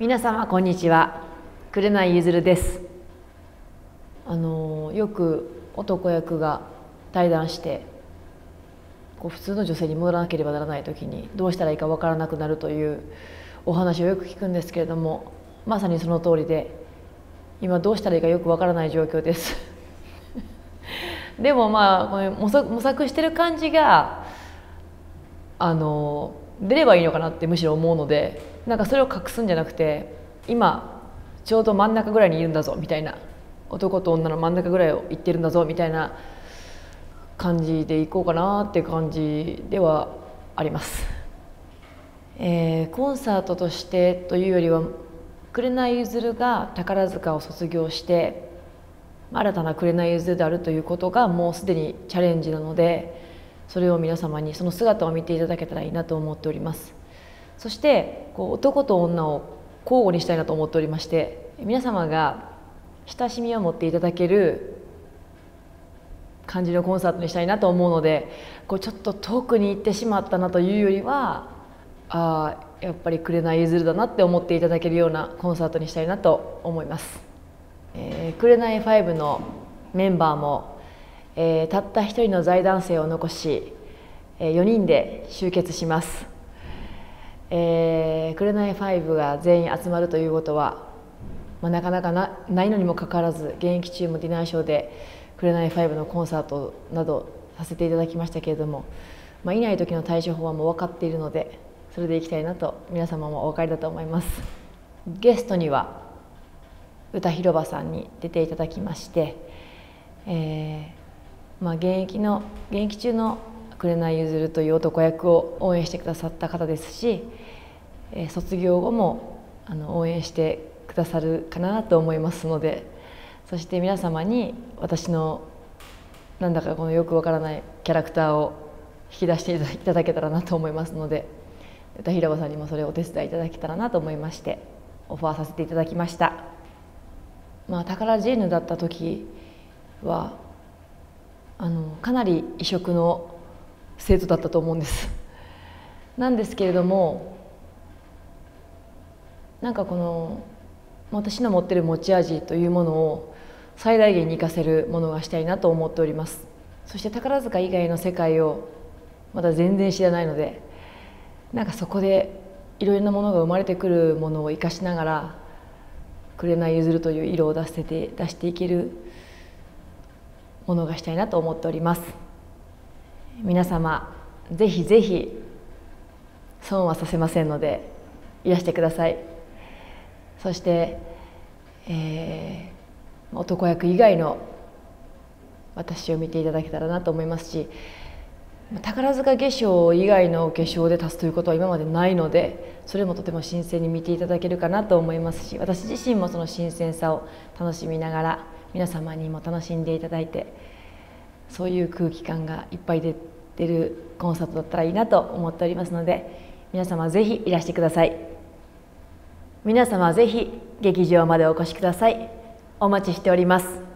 皆様こんにちは。紅ゆずるです。あのよく男役が対談してこう普通の女性に戻らなければならない時にどうしたらいいか分からなくなるというお話をよく聞くんですけれどもまさにその通りで今どうしたらいいかよく分からない状況です。でもまあこの模索してる感じがあの出ればいいのかなってむしろ思うのでなんかそれを隠すんじゃなくて今ちょうど真ん中ぐらいにいるんだぞみたいな男と女の真ん中ぐらいを行ってるんだぞみたいな感じでいこうかなっていう感じではあります。えー、コンサートとしてというよりは紅ゆずるが宝塚を卒業して新たな紅ゆずるであるということがもうすでにチャレンジなのでそれを皆様にその姿を見ていただけたらいいなと思っております。そしてこう男と女を交互にしたいなと思っておりまして皆様が親しみを持っていただける感じのコンサートにしたいなと思うのでこうちょっと遠くに行ってしまったなというよりはあやっぱり紅ゆずるだなって思っていただけるようなコンサートにしたいなと思います。えー、紅ファイブのメンバーも、えー、たった一人の財団生を残し、えー、4人で集結します。えー、紅ファイブが全員集まるということは、まあ、なかなかなないのにもかかわらず現役中もディナーショーで紅ファイブのコンサートなどさせていただきましたけれども、まあ、いない時の対処法はもう分かっているのでそれでいきたいなと皆様もお分かりだと思いますゲストには歌広場さんに出ていただきまして、えーまあ、現役の現役中の紅ゆずるという男役を応援してくださった方ですしえ卒業後もあの応援してくださるかなと思いますのでそして皆様に私のなんだかこのよくわからないキャラクターを引き出していただけたらなと思いますので歌平場さんにもそれをお手伝いいただけたらなと思いましてオファーさせていただきました。まあ、宝ジーヌだった時はかなり異色の生徒だったと思うんです。なんですけれどもなんかこの私の持ってる持ち味というものを最大限に生かせるものがしたいなと思っております。そして宝塚以外の世界をまだ全然知らないのでなんかそこでいろいろなものが生まれてくるものを生かしながら「紅譲る」という色を出せて出していけるものがしたいなと思っております。皆様ぜひぜひ損はさせませんのでいらしてください。そして、えー、男役以外の私を見ていただけたらなと思いますし宝塚化粧以外の化粧で足すということは今までないのでそれもとても新鮮に見ていただけるかなと思いますし私自身もその新鮮さを楽しみながら皆様にも楽しんでいただいてそういう空気感がいっぱい出てるコンサートだったらいいなと思っておりますので皆様ぜひいらしてください。皆様ぜひ劇場までお越しくださいお待ちしております